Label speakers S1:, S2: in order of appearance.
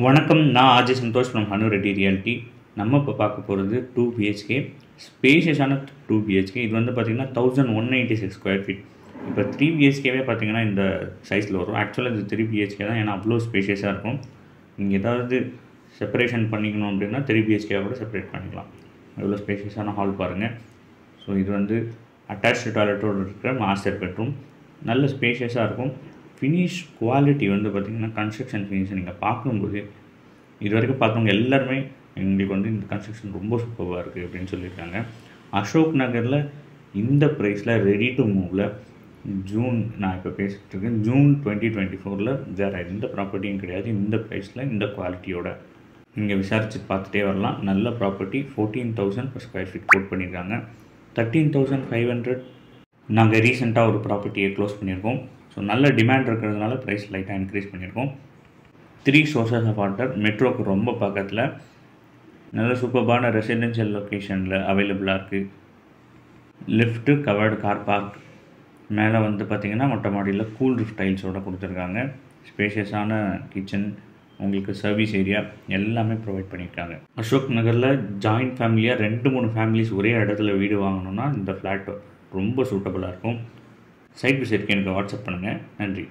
S1: வணக்கம் நான் Ajay Santhosh from Hanu Reddy realty நம்ம இப்போ பார்க்க போகிறது டூ பிஹெச்கே ஸ்பேஷியஸான டூ பிஹெச்கே இது வந்து பார்த்திங்கன்னா thousand one eighty six square feet இப்போ த்ரீ பிஹெச்கேவே பார்த்தீங்கன்னா இந்த சைஸில் வரும். ஆக்சுவலாக இது த்ரீ பிஹெச்கே தான் ஏன்னா அவ்வளோ ஸ்பேஷியஸாக இருக்கும். நீங்கள் ஏதாவது செப்பரேஷன் பண்ணிக்கணும் அப்படின்னா த்ரீ பிஹெச்கேவை கூட செப்பரேட் பண்ணிக்கலாம். எவ்வளோ ஸ்பேஷியஸான ஹால் பாருங்கள் ஸோ இது வந்து அட்டாச்சு டாய்லெட்டோடு இருக்கிற மாஸ்டர் பெட்ரூம் நல்ல ஸ்பேஷியஸாக இருக்கும். ஃபினிஷ் குவாலிட்டி வந்து பார்த்திங்கன்னா கன்ஸ்ட்ரக்ஷன் ஃபினிஷை நீங்கள் பார்க்கும்போது இது வரைக்கும் பார்த்தவங்க எல்லாருமே எங்களுக்கு வந்து இந்த கன்ஸ்ட்ரக்ஷன் ரொம்ப சூப்பராக இருக்குது அப்படின்னு சொல்லியிருக்காங்க. அசோக் நகரில் இந்த ப்ரைஸில் ரெடி டு மூவில் ஜூன் நான் இப்போ பேசிகிட்டு இருக்கேன் ஜூன் டுவெண்ட்டி டுவெண்ட்டி ஃபோரில் வேறு எந்த ப்ராப்பர்ட்டியும் கிடையாது. இந்த ப்ரைஸில் இந்த குவாலிட்டியோட நீங்கள் விசாரித்து பார்த்துட்டே வரலாம். நல்ல property fourteen thousand per square feet quote பண்ணியிருக்காங்க. தேர்ட்டீன் தௌசண்ட் ஃபைவ் ஹண்ட்ரட் நாங்கள் ரீசெண்டாக ஒரு ப்ராப்பர்ட்டியை க்ளோஸ் பண்ணியிருக்கோம். ஸோ நல்ல டிமாண்ட் இருக்கிறதுனால ப்ரைஸ் லைட்டாக இன்க்ரீஸ் பண்ணியிருக்கோம். த்ரீ சோர்சஸ் ஆஃப் வாட்டர் மெட்ரோக்கு ரொம்ப பக்கத்தில். நல்ல சூப்பர்பான ரெசிடென்ஷியல் லொக்கேஷனில் அவைலபிளாக இருக்குது லிஃப்ட்டு கவர்டு கார் பார்க் மேலே வந்து பார்த்திங்கன்னா மொட்டை மாடியில் கூல் ரூஃப் டைல்ஸோடு கொடுத்துருக்காங்க. ஸ்பேஷியஸான கிச்சன் உங்களுக்கு சர்வீஸ் ஏரியா எல்லாமே ப்ரொவைட் பண்ணியிருக்காங்க. அசோக் நகரில் ஜாயிண்ட் ஃபேமிலியாக ரெண்டு மூணு ஃபேமிலிஸ் ஒரே இடத்துல வீடு வாங்கணுன்னா இந்த ஃப்ளாட் ரொம்ப சூட்டபுளாக இருக்கும். சைட் விசிட்க்கு எனக்கு வாட்ஸ்அப் பண்ணுங்கள் நன்றி.